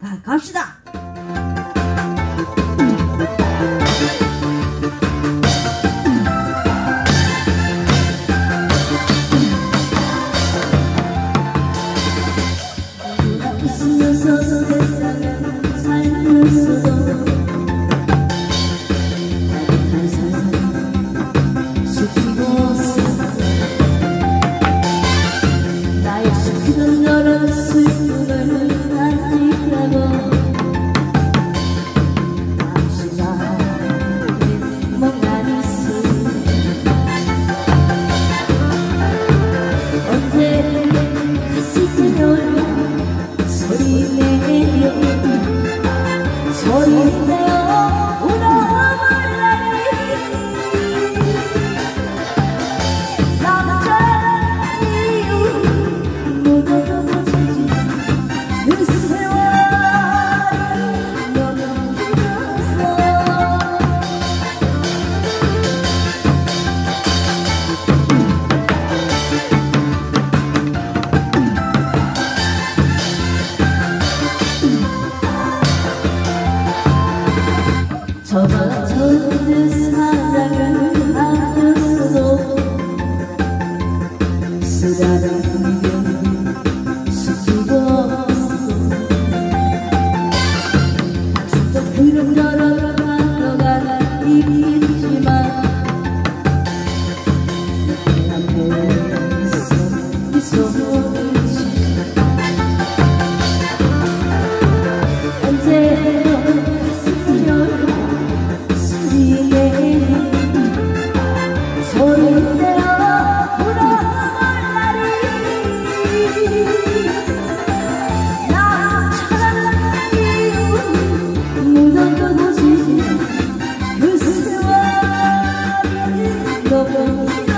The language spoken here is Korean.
가, 갑시다. 있으면서도 살면서 저 같은 사랑을 안았어도 쓰라랑이 수수고 좀 그런저런 만나가 있지만 내 남편이 있어 이 소리 可不？